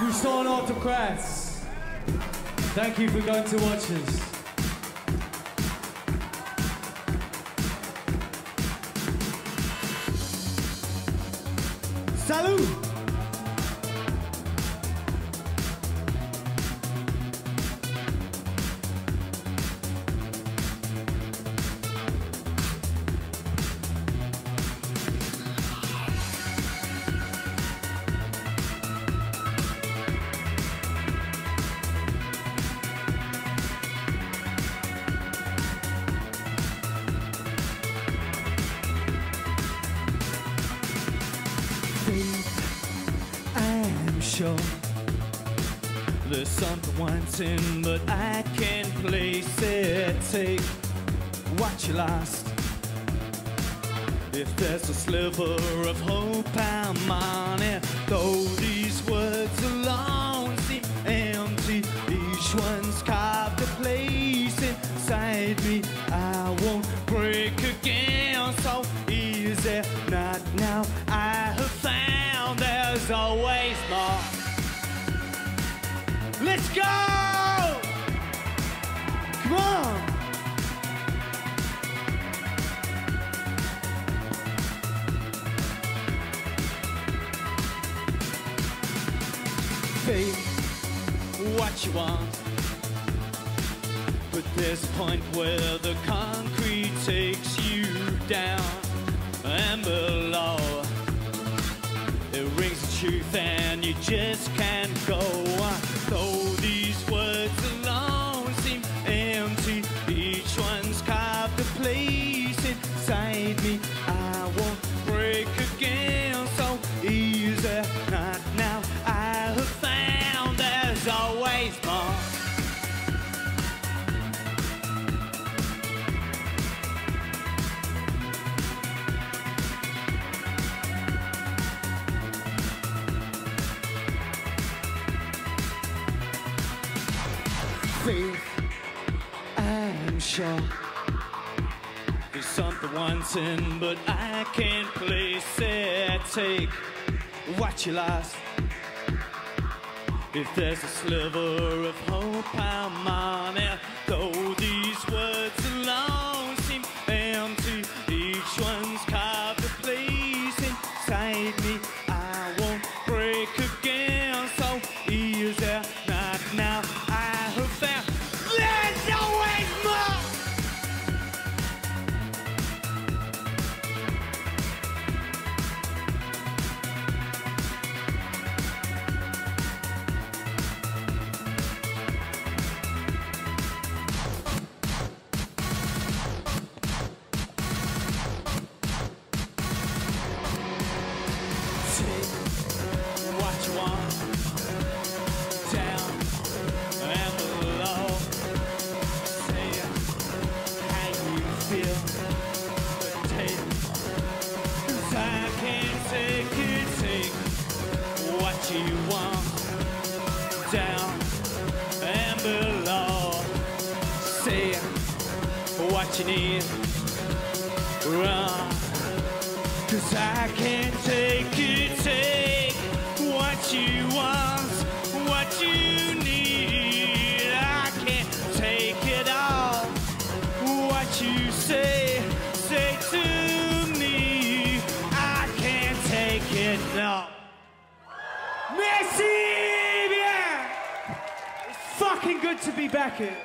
We saw an autoKratz. Thank you for going to watch us. Salut! Sure there's something wanting, but I can't place it. Take what you lost. If there's a sliver of hope, I'm on it. Though these words are seem What you want. But there's a point where the concrete takes you down and below. It rings the truth and you just can't go on. Though these words alone seem empty, each one's carved a place inside me. I more. faith, I'm sure there's something wanting, but I can't place it. Take what you lost. If there's a sliver of you need. Run. Cause I can't take it, take what you want, what you need. I can't take it all. What you say, say to me. I can't take it, no. Merci bien! It's fucking good to be back here.